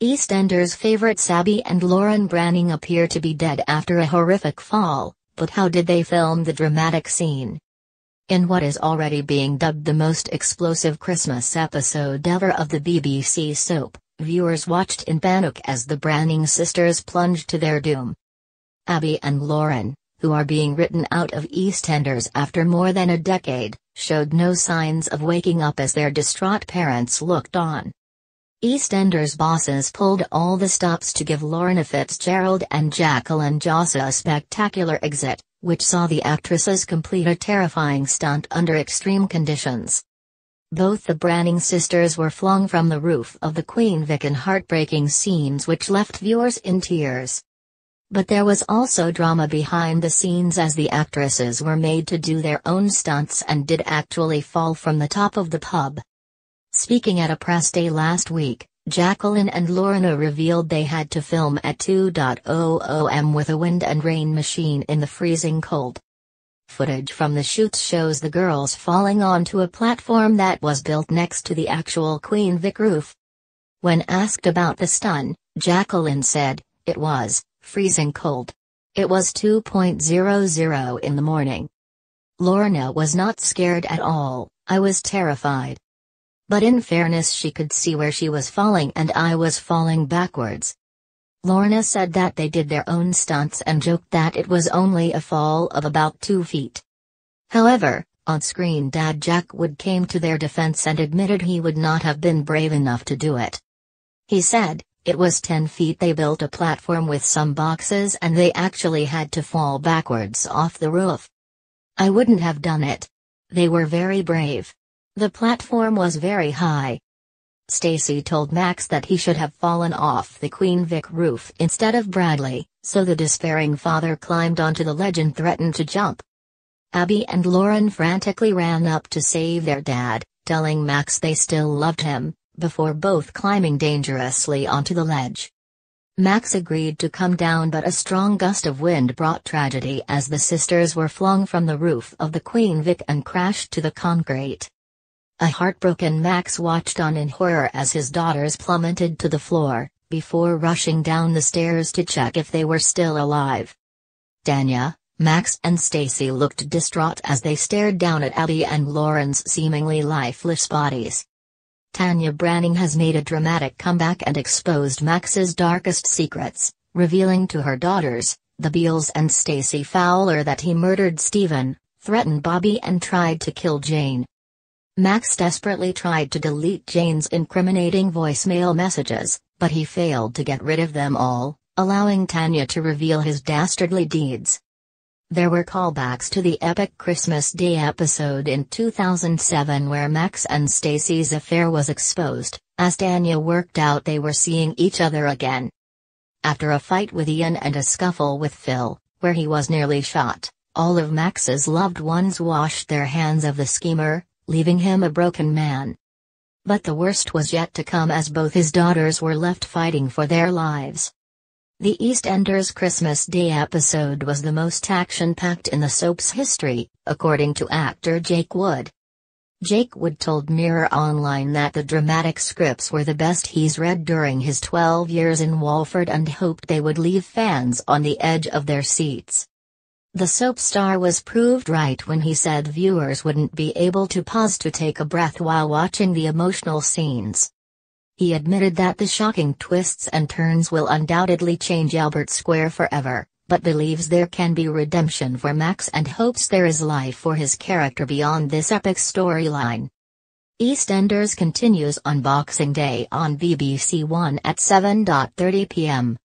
EastEnders favorite Abi and Lauren Branning appear to be dead after a horrific fall, but how did they film the dramatic scene? In what is already being dubbed the most explosive Christmas episode ever of the BBC soap, viewers watched in panic as the Branning sisters plunged to their doom. Abi and Lauren, who are being written out of EastEnders after more than a decade, showed no signs of waking up as their distraught parents looked on. EastEnders bosses pulled all the stops to give Lorna Fitzgerald and Jacqueline Jossa a spectacular exit, which saw the actresses complete a terrifying stunt under extreme conditions. Both the Branning sisters were flung from the roof of the Queen Vic in heartbreaking scenes which left viewers in tears. But there was also drama behind the scenes as the actresses were made to do their own stunts and did actually fall from the top of the pub. Speaking at a press day last week, Jacqueline and Lorna revealed they had to film at 2.00 am with a wind and rain machine in the freezing cold. Footage from the shoots shows the girls falling onto a platform that was built next to the actual Queen Vic roof. When asked about the stun, Jacqueline said, it was freezing cold. It was 2.00 in the morning. Lorna was not scared at all, I was terrified. But in fairness she could see where she was falling and I was falling backwards. Lorna said that they did their own stunts and joked that it was only a fall of about two feet. However, on-screen dad Jake Wood came to their defense and admitted he would not have been brave enough to do it. He said, it was 10 feet they built a platform with some boxes and they actually had to fall backwards off the roof. I wouldn't have done it. They were very brave. The platform was very high. Stacey told Max that he should have fallen off the Queen Vic roof instead of Bradley, so the despairing father climbed onto the ledge and threatened to jump. Abi and Lauren frantically ran up to save their dad, telling Max they still loved him, before both climbing dangerously onto the ledge. Max agreed to come down but a strong gust of wind brought tragedy as the sisters were flung from the roof of the Queen Vic and crashed to the concrete. A heartbroken Max watched on in horror as his daughters plummeted to the floor, before rushing down the stairs to check if they were still alive. Tanya, Max and Stacey looked distraught as they stared down at Abi and Lauren's seemingly lifeless bodies. Tanya Branning has made a dramatic comeback and exposed Max's darkest secrets, revealing to her daughters, the Beals and Stacey Fowler that he murdered Stephen, threatened Bobby and tried to kill Jane. Max desperately tried to delete Jane's incriminating voicemail messages, but he failed to get rid of them all, allowing Tanya to reveal his dastardly deeds. There were callbacks to the epic Christmas Day episode in 2007 where Max and Stacey's affair was exposed, as Tanya worked out they were seeing each other again. After a fight with Ian and a scuffle with Phil, where he was nearly shot, all of Max's loved ones washed their hands of the schemer, leaving him a broken man. But the worst was yet to come as both his daughters were left fighting for their lives. The EastEnders Christmas Day episode was the most action-packed in the soap's history, according to actor Jake Wood. Jake Wood told Mirror Online that the dramatic scripts were the best he's read during his 12 years in Walford and hoped they would leave fans on the edge of their seats. The soap star was proved right when he said viewers wouldn't be able to pause to take a breath while watching the emotional scenes. He admitted that the shocking twists and turns will undoubtedly change Albert Square forever, but believes there can be redemption for Max and hopes there is life for his character beyond this epic storyline. EastEnders continues on Boxing Day on BBC One at 7.30 pm.